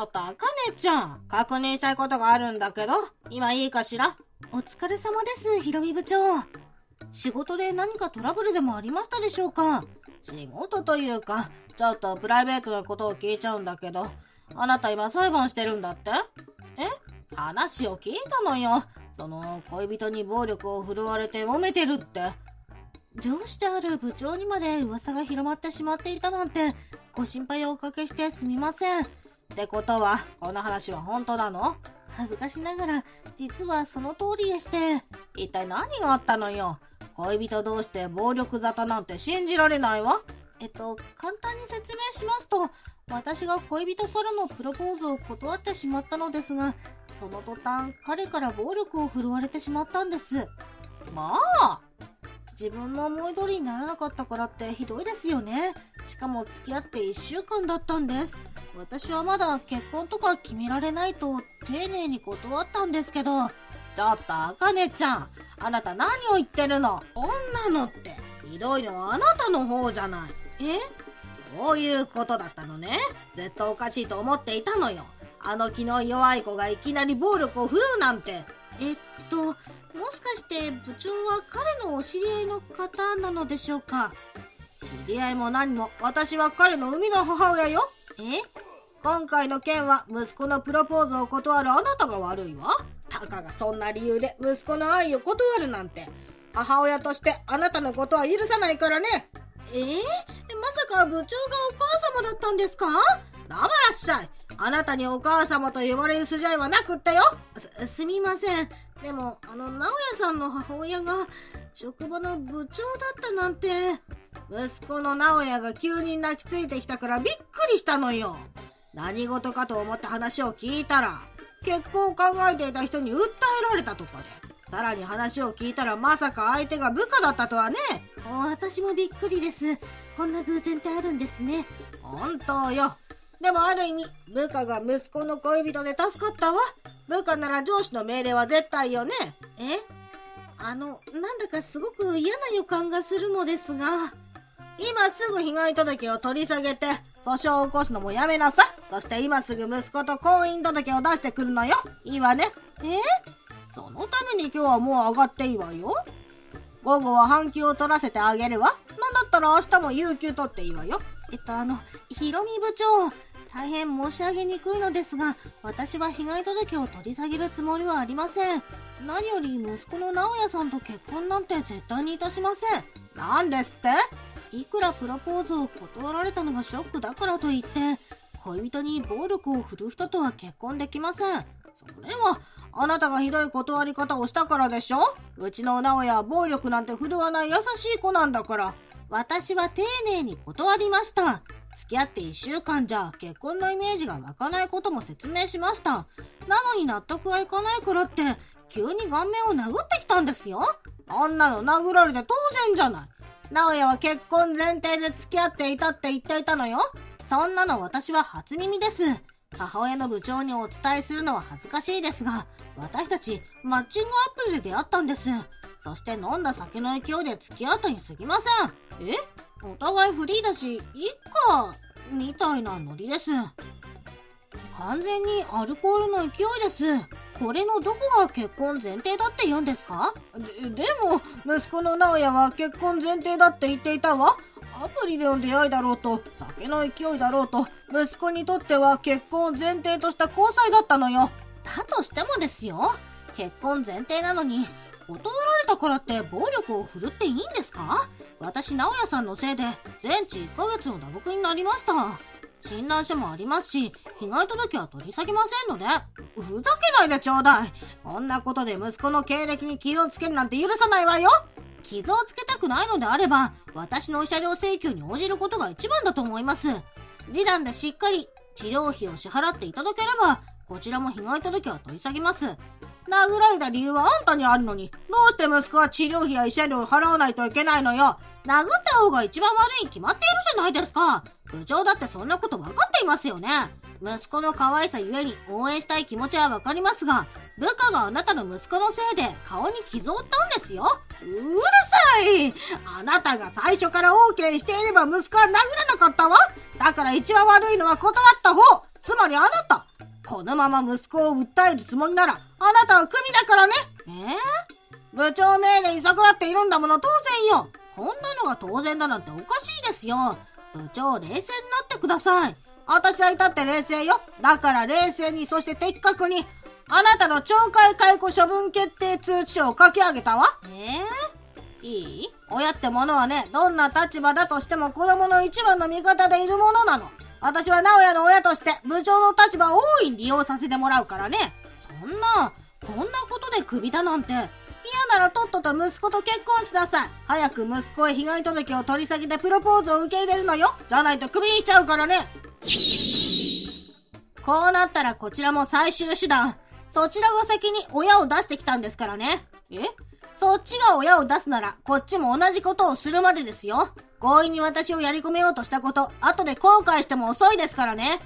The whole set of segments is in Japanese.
ょっと、あかねちゃん。確認したいことがあるんだけど、今いいかしら？お疲れ様です、ひろみ部長。仕事で何かトラブルでもありましたでしょうか？仕事というか、ちょっとプライベートなことを聞いちゃうんだけど、あなた今裁判してるんだって？え？話を聞いたのよ。その、恋人に暴力を振るわれて揉めてるって。上司である部長にまで噂が広まってしまっていたなんて、ご心配をおかけしてすみません。ってことは、この話は本当なの？恥ずかしながら、実はその通りでして。一体何があったのよ？恋人同士で暴力沙汰なんて信じられないわ？えっと、簡単に説明しますと、私が恋人からのプロポーズを断ってしまったのですが、その途端、彼から暴力を振るわれてしまったんです。まあ自分の思い通りにならなかったからってひどいですよね。しかも付き合って1週間だったんです。私はまだ結婚とか決められないと丁寧に断ったんですけど。ちょっと、あかねちゃん。あなた何を言ってるの？女のって。ひどいのはあなたの方じゃない。え？そういうことだったのね。絶対おかしいと思っていたのよ。あの気の弱い子がいきなり暴力を振るうなんて。えっと、もしかして部長は彼のお知り合いの方なのでしょうか？知り合いも何も私は彼の生みの母親よえ？今回の件は息子のプロポーズを断るあなたが悪いわ。たかがそんな理由で息子の愛を断るなんて。母親としてあなたのことは許さないからね。え？ー、まさか部長がお母様だったんですか？黙らっしゃい。あなたにお母様と呼ばれる筋合いはなくったよ。す、すみません。でも、あの、直哉さんの母親が、職場の部長だったなんて。息子の直哉が急に泣きついてきたからびっくりしたのよ。何事かと思って話を聞いたら、結婚を考えていた人に訴えられたとかで。さらに話を聞いたらまさか相手が部下だったとはね。私もびっくりです。こんな偶然ってあるんですね。本当よ。でもある意味、部下が息子の恋人で助かったわ。部下なら上司の命令は絶対よね。え？あの、なんだかすごく嫌な予感がするのですが。今すぐ被害届を取り下げて、訴訟を起こすのもやめなさい。そして今すぐ息子と婚姻届を出してくるのよ。いいわね。えそのために今日はもう上がっていいわよ。午後は半休を取らせてあげるわ。なんだったら明日も有給取っていいわよ。えっと、あの、ひろみ部長、大変申し上げにくいのですが、私は被害届を取り下げるつもりはありません。何より息子の直哉さんと結婚なんて絶対にいたしません。何ですって？いくらプロポーズを断られたのがショックだからといって、恋人に暴力を振るう人とは結婚できません。それは、あなたがひどい断り方をしたからでしょ？うちの直哉は暴力なんて振るわない優しい子なんだから。私は丁寧に断りました。付き合って1週間じゃ結婚のイメージが湧かないことも説明しました。なのに納得はいかないからって、急に顔面を殴ってきたんですよ。あんなの殴られて当然じゃない。直哉は結婚前提で付き合っていたって言っていたのよ。そんなの私は初耳です。母親の部長にお伝えするのは恥ずかしいですが、私たちマッチングアプリで出会ったんです。そして飲んだ酒の勢いで付き合ったに過ぎません。え？お互いフリーだし、いっか、みたいなノリです。完全にアルコールの勢いです。これのどこが結婚前提だって言うんですか？で、でも、息子の直哉は結婚前提だって言っていたわ。アプリでの出会いだろうと、酒の勢いだろうと、息子にとっては結婚を前提とした交際だったのよ。だとしてもですよ。結婚前提なのに、断られたからって暴力を振るっていいんですか？私、直哉さんのせいで全治1ヶ月の打撲になりました。診断書もありますし、被害届は取り下げませんので。ふざけないでちょうだい。こんなことで息子の経歴に傷をつけるなんて許さないわよ。傷をつけたくないのであれば、私の慰謝料請求に応じることが一番だと思います。示談でしっかり治療費を支払っていただければ、こちらも被害届は取り下げます。殴られた理由はあんたにあるのに、どうして息子は治療費や慰謝料を払わないといけないのよ。殴った方が一番悪いに決まっているじゃないですか。部長だってそんなこと分かっていますよね。息子の可愛さゆえに応援したい気持ちはわかりますが、部下があなたの息子のせいで顔に傷を負ったんですよ。うるさいあなたが最初から OK していれば息子は殴らなかったわだから一番悪いのは断った方つまりあなたこのまま息子を訴えるつもりなら、あなたはクビだからね。えー、部長命令に逆らっているんだもの当然よ。こんなのが当然だなんておかしいですよ。部長、冷静になってください。私は至って冷静よ。だから冷静に、そして的確に、あなたの懲戒解雇処分決定通知書を書き上げたわ。えー、いい？親ってものはね、どんな立場だとしても子供の一番の味方でいるものなの。私は直哉の親として部長の立場を大いに利用させてもらうからね。そんな、こんなことでクビだなんて。嫌ならとっとと息子と結婚しなさい。早く息子へ被害届を取り下げてプロポーズを受け入れるのよ。じゃないとクビにしちゃうからね。こうなったらこちらも最終手段。そちらが先に親を出してきたんですからね。え？そっちが親を出すなら、こっちも同じことをするまでですよ。強引に私をやり込めようとしたこと、後で後悔しても遅いですからね。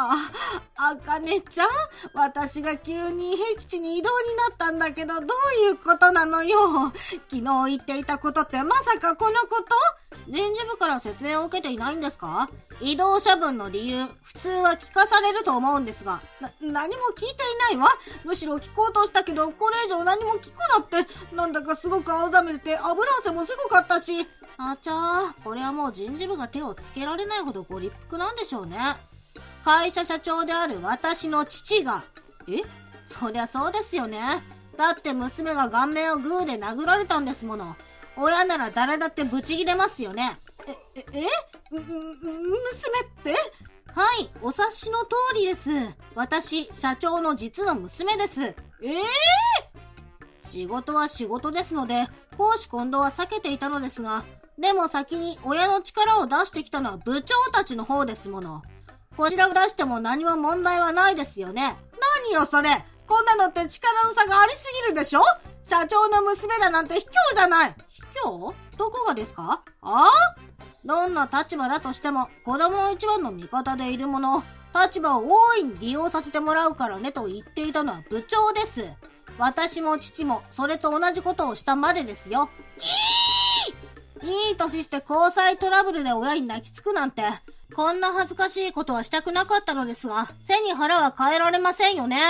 あ、あかねちゃん私が急に僻地に移動になったんだけど、どういうことなのよ？昨日言っていたことってまさかこのこと？人事部から説明を受けていないんですか？移動処分の理由、普通は聞かされると思うんですが。な、何も聞いていないわ？むしろ聞こうとしたけど、これ以上何も聞くなって、なんだかすごく青ざめて油汗もすごかったし。あちゃー、これはもう人事部が手をつけられないほどご立腹なんでしょうね。会社社長である私の父が。え？そりゃそうですよね。だって娘が顔面をグーで殴られたんですもの。親なら誰だってブチギレますよね。え、え、娘って？はい、お察しの通りです。私、社長の実の娘です。ええー、仕事は仕事ですので、公私混同は避けていたのですが、でも先に親の力を出してきたのは部長たちの方ですもの。こちらを出しても何も問題はないですよね。何よそれ。こんなのって力の差がありすぎるでしょ。社長の娘だなんて卑怯じゃない。卑怯？どこがですか？あ？あどんな立場だとしても子供の一番の味方でいるもの、立場を大いに利用させてもらうからねと言っていたのは部長です。私も父もそれと同じことをしたまでですよ。いい年して交際トラブルで親に泣きつくなんて、こんな恥ずかしいことはしたくなかったのですが、背に腹は変えられませんよね。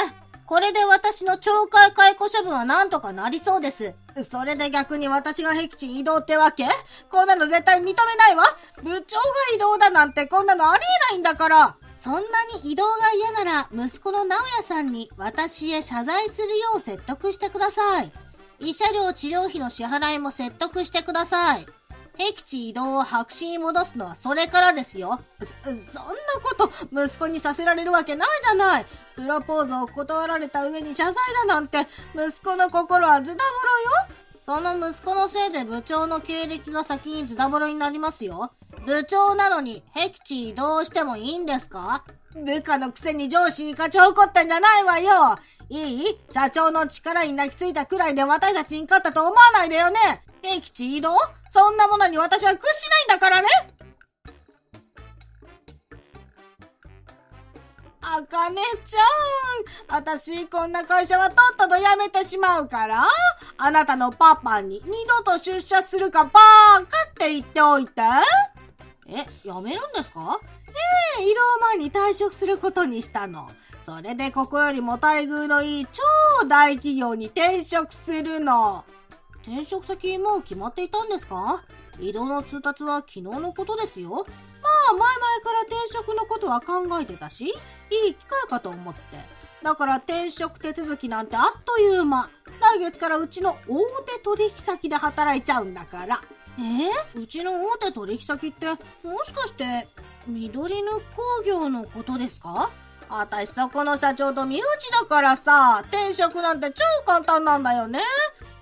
これで私の懲戒解雇処分はなんとかなりそうです。それで逆に私が僻地移動ってわけ？こんなの絶対認めないわ部長が移動だなんてこんなのありえないんだからそんなに移動が嫌なら息子の直哉さんに私へ謝罪するよう説得してください。慰謝料治療費の支払いも説得してください。僻地移動を白紙に戻すのはそれからですよ。そ、そんなこと息子にさせられるわけないじゃない。プロポーズを断られた上に謝罪だなんて、息子の心はズタボロよ。その息子のせいで部長の経歴が先にズタボロになりますよ。部長なのに僻地移動してもいいんですか？部下のくせに上司に課長怒ったんじゃないわよ。いい社長の力に泣きついたくらいで私たちに勝ったと思わないでよね。僻地移動？そんなものに私は屈しないんだからねあかねちゃん、私こんな会社はとっとと辞めてしまうから、あなたのパパに二度と出社するかバーカって言っておいて。え、辞めるんですか？ええ、移動前に退職することにしたの。それでここよりも待遇のいい超大企業に転職するの。転職先もう決まっていたんですか？移動の通達は昨日のことですよ。まあ、前々から転職のことは考えてたし、いい機会かと思って。だから転職手続きなんてあっという間。来月からうちの大手取引先で働いちゃうんだから。え？ー、うちの大手取引先って、もしかして、緑ぬ工業のことですか？私そこの社長と身内だからさ、転職なんて超簡単なんだよね。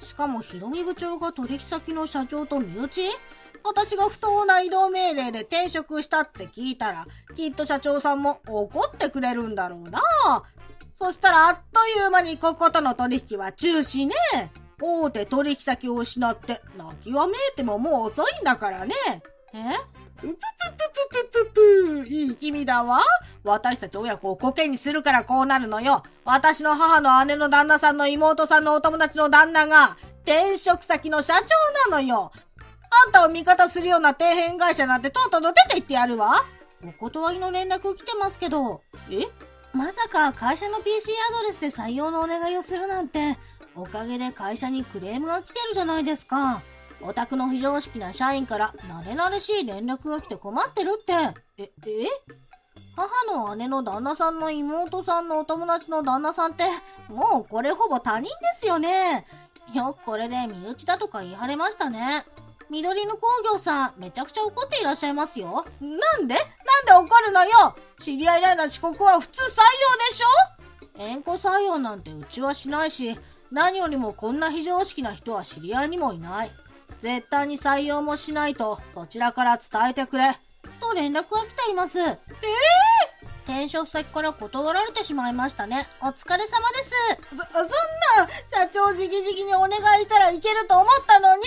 しかもひろみ部長が取引先の社長と身内？私が不当な移動命令で転職したって聞いたら、きっと社長さんも怒ってくれるんだろうな。そしたらあっという間にこことの取引は中止ね。大手取引先を失って泣きわめいてももう遅いんだからね。え？うぷぷぷぷぷぷぷいい君だわ。私たち親子をコケにするからこうなるのよ。私の母の姉の旦那さんの妹さんのお友達の旦那が転職先の社長なのよ。あんたを味方するような底辺会社なんてとっとと出て行ってやるわ。お断りの連絡来てますけど。え？まさか会社の PC アドレスで採用のお願いをするなんて、おかげで会社にクレームが来てるじゃないですか。お宅の非常識な社員から慣れ慣れしい連絡が来て困ってるって。え、え？母の姉の旦那さんの妹さんのお友達の旦那さんって、もうこれほぼ他人ですよね。よくこれで身内だとか言い張れましたね。緑の工業さん、めちゃくちゃ怒っていらっしゃいますよ。なんで？なんで怒るのよ？知り合いらな遅刻は普通採用でしょ？縁故採用なんてうちはしないし、何よりもこんな非常識な人は知り合いにもいない。絶対に採用もしないと、そちらから伝えてくれ。と連絡が来ています。ええー、転職先から断られてしまいましたね。お疲れ様です。そ、そんな、社長直々にお願いしたらいけると思ったのに、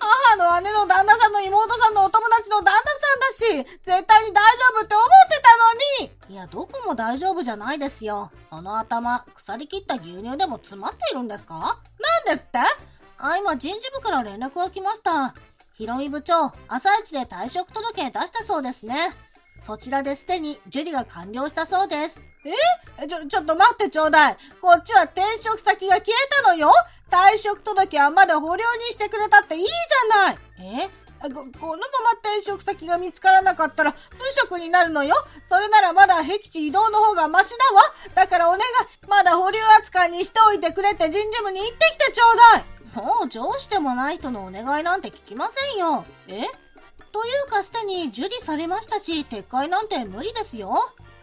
母の姉の旦那さんの妹さんのお友達の旦那さんだし、絶対に大丈夫って思ってたのにいや、どこも大丈夫じゃないですよ。その頭、腐りきった牛乳でも詰まっているんですか？何ですって？あ、今人事部から連絡が来ました。ひろみ部長、朝一で退職届出したそうですね。そちらですでに受理が完了したそうです。え？ちょ、ちょっと待ってちょうだい。こっちは転職先が消えたのよ？退職届はまだ保留にしてくれたっていいじゃない。え？ここのまま転職先が見つからなかったら無職になるのよ？それならまだ僻地移動の方がマシだわ。だからお願い。まだ保留扱いにしておいてくれって人事部に言ってきてちょうだい。もう上司でもない人のお願いなんて聞きませんよ。え？というかすでに受理されましたし、撤回なんて無理ですよ。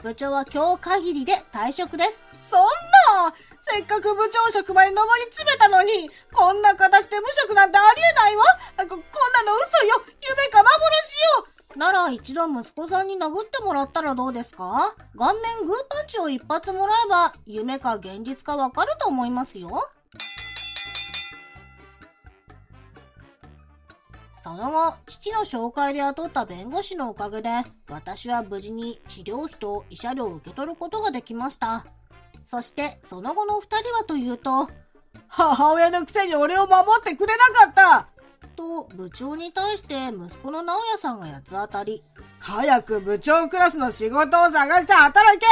部長は今日限りで退職です。そんなせっかく部長職まで上り詰めたのに、こんな形で無職なんてありえないわこ、こんなの嘘よ夢か幻よなら一度息子さんに殴ってもらったらどうですか？顔面グーパンチを一発もらえば、夢か現実かわかると思いますよ。その後、父の紹介で雇った弁護士のおかげで、私は無事に治療費と慰謝料を受け取ることができました。そして、その後の二人はというと、母親のくせに俺を守ってくれなかったと、部長に対して息子の直哉さんが八つ当たり。早く部長クラスの仕事を探して働け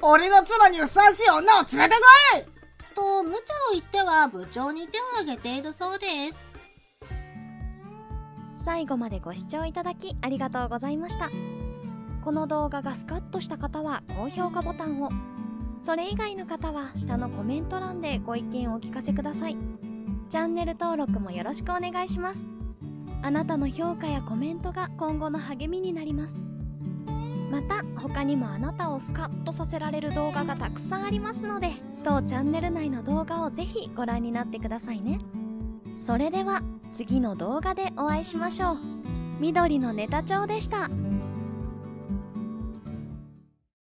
俺の妻にふさわしい女を連れてこいと、無茶を言っては部長に手を挙げているそうです。最後までご視聴いただきありがとうございました。この動画がスカッとした方は高評価ボタンを。それ以外の方は下のコメント欄でご意見をお聞かせください。チャンネル登録もよろしくお願いします。あなたの評価やコメントが今後の励みになります。また他にもあなたをスカッとさせられる動画がたくさんありますので当チャンネル内の動画をぜひご覧になってくださいね。それでは次の動画でお会いしましょう緑のネタ帳でした。